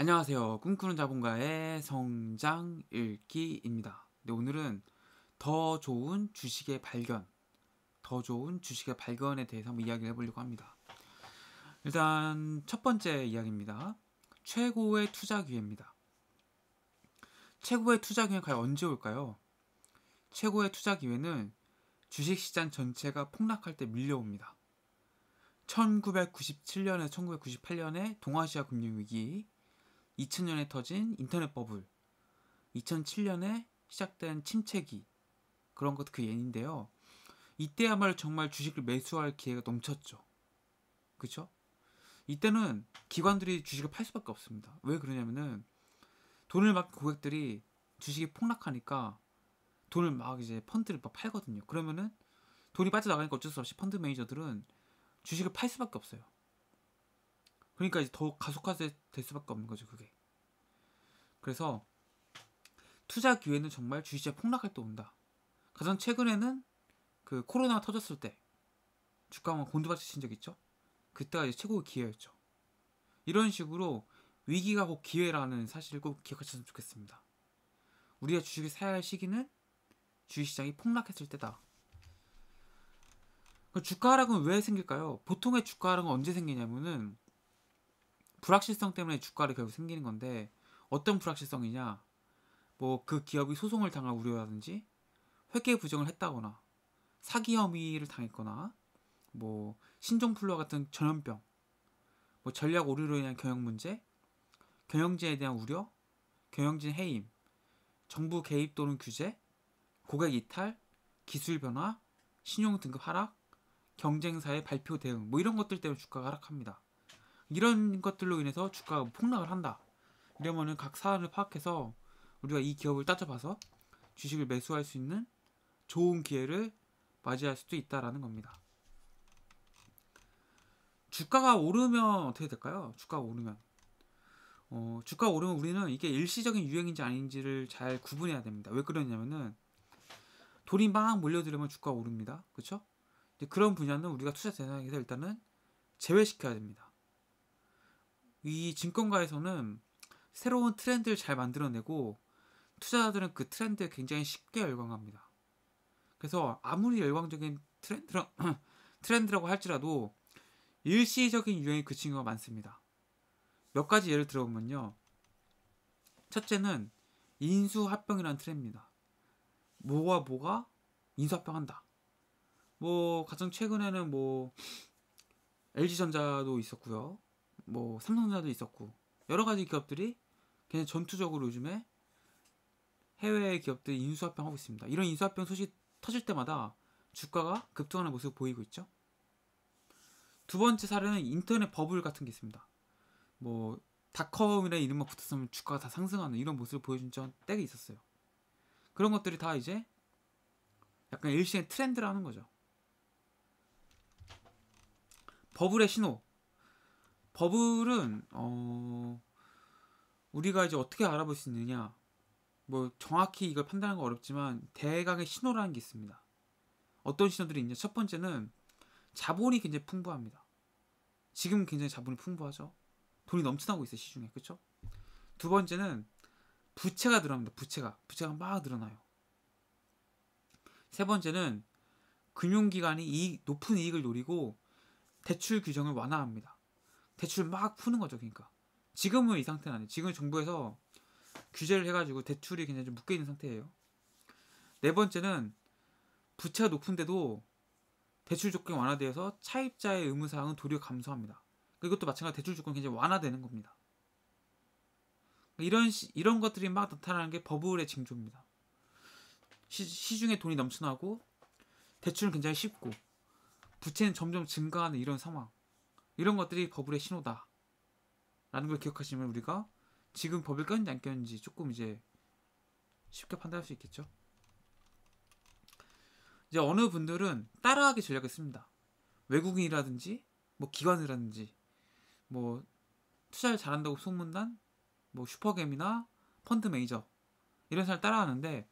안녕하세요. 꿈꾸는 자본가의 성장 읽기입니다. 네, 오늘은 더 좋은 주식의 발견, 더 좋은 주식의 발견에 대해서 한번 이야기를 해보려고 합니다. 일단 첫 번째 이야기입니다. 최고의 투자 기회입니다. 최고의 투자 기회는 과연 언제 올까요? 최고의 투자 기회는 주식시장 전체가 폭락할 때 밀려옵니다. 1997년에서 1998년에 동아시아 금융위기, 2000년에 터진 인터넷 버블, 2007년에 시작된 침체기 그런 것도 그 예인데요. 이때야말로 정말 주식을 매수할 기회가 넘쳤죠. 그렇죠? 이때는 기관들이 주식을 팔 수밖에 없습니다. 왜 그러냐면은 돈을 막 고객들이 주식이 폭락하니까 돈을 막 이제 펀드를 막 팔거든요. 그러면은 돈이 빠져나가니까 어쩔 수 없이 펀드 매니저들은 주식을 팔 수밖에 없어요. 그러니까 이제 더 가속화될 수밖에 없는 거죠, 그게. 그래서 투자 기회는 정말 주식시장 폭락할 때 온다. 가장 최근에는 그 코로나가 터졌을 때 주가가 곤두박질 친 적 있죠? 그때가 이제 최고의 기회였죠. 이런 식으로 위기가 곧 기회라는 사실을 꼭 기억하셨으면 좋겠습니다. 우리가 주식을 사야 할 시기는 주식시장이 폭락했을 때다. 그 주가 하락은 왜 생길까요? 보통의 주가 하락은 언제 생기냐면은 불확실성 때문에 주가를 결국 생기는 건데 어떤 불확실성이냐? 뭐 그 기업이 소송을 당할 우려라든지 회계 부정을 했다거나 사기 혐의를 당했거나 뭐 신종플루와 같은 전염병, 뭐 전략 오류로 인한 경영 문제, 경영진에 대한 우려, 경영진 해임, 정부 개입 또는 규제, 고객 이탈, 기술 변화, 신용 등급 하락, 경쟁사의 발표 대응, 뭐 이런 것들 때문에 주가가 하락합니다. 이런 것들로 인해서 주가가 폭락을 한다. 이러면은 각 사안을 파악해서 우리가 이 기업을 따져봐서 주식을 매수할 수 있는 좋은 기회를 맞이할 수도 있다라는 겁니다. 주가가 오르면 어떻게 될까요? 주가가 오르면 어, 주가가 오르면 우리는 이게 일시적인 유행인지 아닌지를 잘 구분해야 됩니다. 왜 그러냐면은 돈이 막 몰려들으면 주가가 오릅니다. 그렇죠? 그런 분야는 우리가 투자 대상에서 일단은 제외시켜야 됩니다. 이 증권가에서는 새로운 트렌드를 잘 만들어내고 투자자들은 그 트렌드에 굉장히 쉽게 열광합니다. 그래서 아무리 열광적인 트렌드라, 트렌드라고 할지라도 일시적인 유행이 그친 경우가 많습니다. 몇 가지 예를 들어보면요. 첫째는 인수합병이라는 트렌드입니다. 뭐가 뭐가 인수합병한다. 뭐 가장 최근에는 뭐 LG전자도 있었고요. 뭐 삼성전자도 있었고 여러 가지 기업들이 그냥 전투적으로 요즘에 해외 기업들이 인수합병 하고 있습니다. 이런 인수합병 소식 터질 때마다 주가가 급등하는 모습을 보이고 있죠. 두 번째 사례는 인터넷 버블 같은 게 있습니다. 뭐 닷컴이라는 이름만 붙었으면 주가가 다 상승하는 이런 모습을 보여준 적 때가 있었어요. 그런 것들이 다 이제 약간 일시의 트렌드라는 거죠. 버블의 신호. 버블은 어 우리가 이제 어떻게 알아볼 수 있느냐? 뭐 정확히 이걸 판단하는 건 어렵지만 대각의 신호라는 게 있습니다. 어떤 신호들이 있냐? 첫 번째는 자본이 굉장히 풍부합니다. 지금 굉장히 자본이 풍부하죠. 돈이 넘쳐나고 있어요 시중에 그렇죠? 두 번째는 부채가 늘어납니다. 부채가 부채가 막 늘어나요. 세 번째는 금융기관이 이익, 높은 이익을 노리고 대출 규정을 완화합니다. 대출 막 푸는 거죠, 그러니까. 지금은 이 상태는 아니에요. 지금 정부에서 규제를 해가지고 대출이 굉장히 좀 묶여 있는 상태예요. 네 번째는 부채가 높은데도 대출 조건이 완화되어서 차입자의 의무 사항은 도리어 감소합니다. 이것도 마찬가지 대출 조건이 굉장히 완화되는 겁니다. 이런 시, 이런 것들이 막 나타나는 게 버블의 징조입니다. 시, 시중에 돈이 넘쳐나고 대출은 굉장히 쉽고 부채는 점점 증가하는 이런 상황. 이런 것들이 버블의 신호다. 라는 걸 기억하시면 우리가 지금 법을 꼈는지 안 꼈는지 조금 이제 쉽게 판단할 수 있겠죠. 이제 어느 분들은 따라하기 전략을 씁니다. 외국인이라든지 뭐 기관이라든지 뭐 투자를 잘한다고 소문난 뭐 슈퍼겜이나 펀드 매니저 이런 사람 따라하는데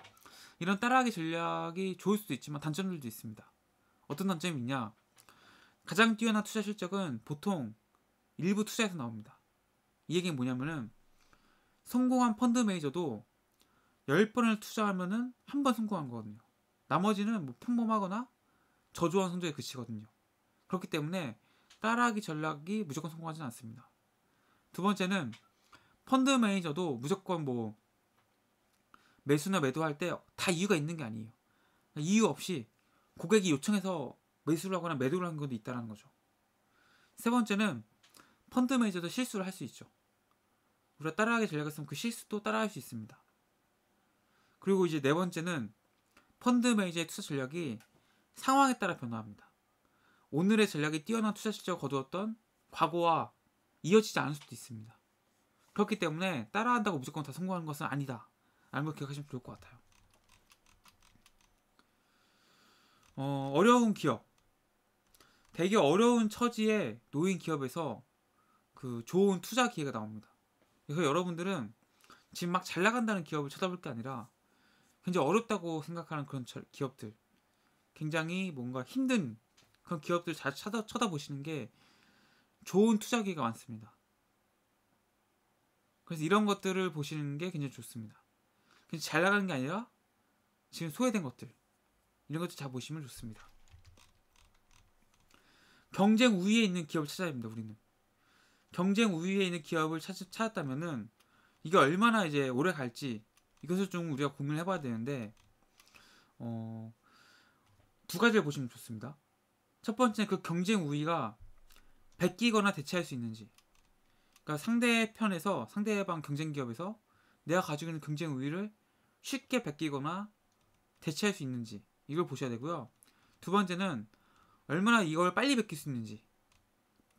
이런 따라하기 전략이 좋을 수도 있지만 단점들도 있습니다. 어떤 단점이 있냐? 가장 뛰어난 투자 실적은 보통 일부 투자에서 나옵니다. 이 얘기는 뭐냐면은 성공한 펀드 매니저도 10번을 투자하면은 한 번 성공한 거거든요. 나머지는 뭐 평범하거나 저조한 성적에 그치거든요. 그렇기 때문에 따라하기 전략이 무조건 성공하지는 않습니다. 두 번째는 펀드 매니저도 무조건 뭐 매수나 매도할 때 다 이유가 있는 게 아니에요. 이유 없이 고객이 요청해서 매수를 하거나 매도를 하는 것도 있다는 거죠. 세 번째는 펀드 매니저도 실수를 할 수 있죠. 우리가 따라하기 전략을 쓰면 그 실수도 따라할 수 있습니다. 그리고 이제 네 번째는 펀드 매니저의 투자 전략이 상황에 따라 변화합니다. 오늘의 전략이 뛰어난 투자 실적을 거두었던 과거와 이어지지 않을 수도 있습니다. 그렇기 때문에 따라한다고 무조건 다 성공하는 것은 아니다. 라는 걸 기억하시면 좋을 것 같아요. 어, 어려운 기업. 되게 어려운 처지에 놓인 기업에서 그 좋은 투자 기회가 나옵니다. 그래서 여러분들은 지금 막 잘 나간다는 기업을 쳐다볼 게 아니라 굉장히 어렵다고 생각하는 그런 기업들, 굉장히 뭔가 힘든 그런 기업들 잘 쳐다, 쳐다보시는 게 좋은 투자 기회가 많습니다. 그래서 이런 것들을 보시는 게 굉장히 좋습니다. 잘 나가는 게 아니라 지금 소외된 것들 이런 것들 잘 보시면 좋습니다. 경쟁 우위에 있는 기업을 찾아야 됩니다. 우리는 경쟁 우위에 있는 기업을 찾, 찾았다면은 이게 얼마나 이제 오래 갈지 이것을 좀 우리가 고민을 해봐야 되는데 어, 두 가지를 보시면 좋습니다. 첫 번째 그 경쟁 우위가 베끼거나 대체할 수 있는지. 그러니까 상대편에서 상대방 경쟁 기업에서 내가 가지고 있는 경쟁 우위를 쉽게 베끼거나 대체할 수 있는지 이걸 보셔야 되고요. 두 번째는 얼마나 이걸 빨리 베낄 수 있는지.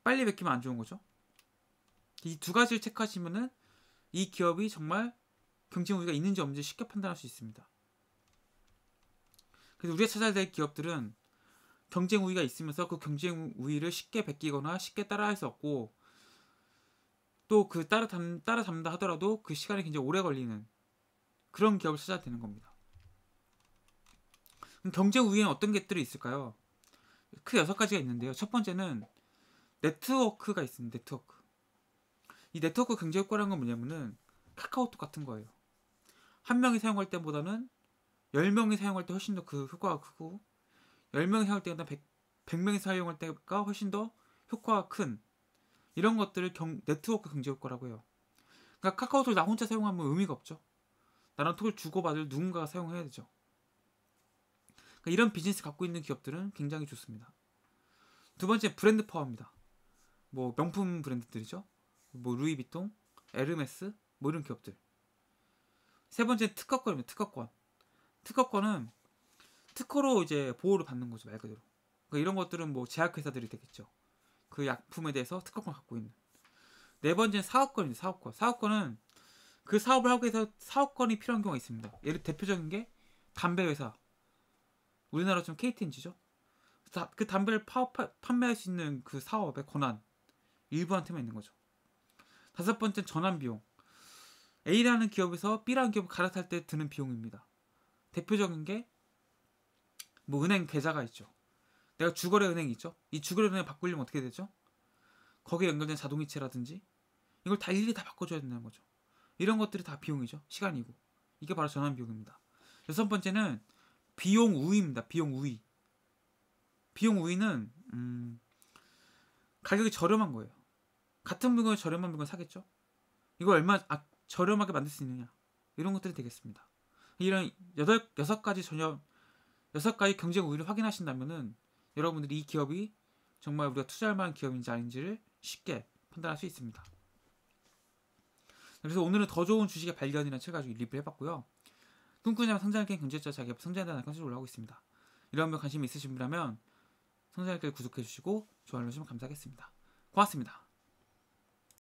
빨리 베끼면 안 좋은 거죠. 이 두 가지를 체크하시면은 이 기업이 정말 경쟁 우위가 있는지 없는지 쉽게 판단할 수 있습니다. 그래서 우리가 찾아야 될 기업들은 경쟁 우위가 있으면서 그 경쟁 우위를 쉽게 베끼거나 쉽게 따라할 수 없고 또 그 따라 담, 따라 잡는다 하더라도 그 시간이 굉장히 오래 걸리는 그런 기업을 찾아야 되는 겁니다. 경쟁 우위에는 어떤 것들이 있을까요? 크게 여섯 가지가 있는데요. 첫 번째는 네트워크가 있습니다. 네트워크. 이 네트워크 경제 효과라는 건 뭐냐면은 카카오톡 같은 거예요. 한 명이 사용할 때보다는 10명이 사용할 때 훨씬 더 그 효과가 크고 10명이 사용할 때보다 100, 100명이 사용할 때가 훨씬 더 효과가 큰 이런 것들을 경, 네트워크 경제 효과라고 해요. 그러니까 카카오톡 나 혼자 사용하면 의미가 없죠. 나랑 톡을 주고받을 누군가가 사용해야 되죠. 그러니까 이런 비즈니스 갖고 있는 기업들은 굉장히 좋습니다. 두 번째 브랜드 파워입니다. 뭐 명품 브랜드들이죠. 뭐 루이비통, 에르메스 뭐 이런 기업들. 세 번째 특허권입니다. 특허권. 특허권은 특허로 이제 보호를 받는 거죠 말 그대로. 그러니까 이런 것들은 뭐 제약회사들이 되겠죠. 그 약품에 대해서 특허권 갖고 있는. 네 번째는 사업권입니다. 사업권. 사업권은 그 사업을 하기 위해서 사업권이 필요한 경우가 있습니다. 예를 대표적인 게 담배 회사. 우리나라 좀 KTNG죠. 그 담배를 파업, 판매할 수 있는 그 사업의 권한 일부한테만 있는 거죠. 다섯 번째 전환 비용. A라는 기업에서 B라는 기업을 갈아탈 때 드는 비용입니다. 대표적인 게 뭐 은행 계좌가 있죠. 내가 주거래 은행이 있죠. 이 주거래 은행 바꾸려면 어떻게 되죠? 거기에 연결된 자동이체라든지 이걸 다 일일이 다 바꿔줘야 된다는 거죠. 이런 것들이 다 비용이죠. 시간이고. 이게 바로 전환 비용입니다. 여섯 번째는 비용 우위입니다. 비용 우위. 비용 우위는 음, 가격이 저렴한 거예요. 같은 물건을 저렴한 물건 사겠죠? 이거 얼마 아, 저렴하게 만들 수 있느냐? 이런 것들이 되겠습니다. 이런 여덟 여섯 가지 전혀 여섯 가지 경쟁 우위를 확인하신다면은 여러분들이 이 기업이 정말 우리가 투자할 만한 기업인지 아닌지를 쉽게 판단할 수 있습니다. 그래서 오늘은 더 좋은 주식의 발견이라는 책 가지고 리뷰를 해봤고요. 꿈꾸냐면 성장하는 경제자 자기업 성장한다는 컨셉으로 올라오고 있습니다. 이런 분 관심 있으신 분이라면 성장할 길 구독해 주시고 좋아요 눌러주시면 감사하겠습니다. 고맙습니다.